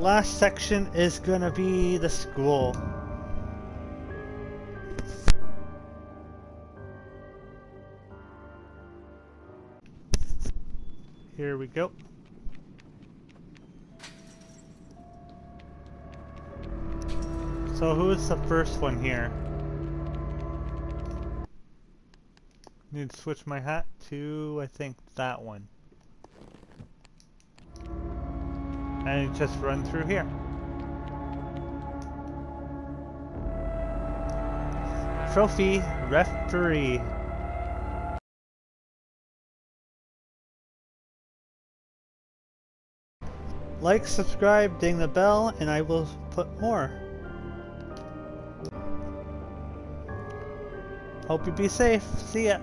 last section is gonna be the school. Here we go. So who is the first one here? Need to switch my hat to, I think, that one. And just run through here. Trophy referee. Like, subscribe, ding the bell, and I will put more. Hope you be safe. See ya.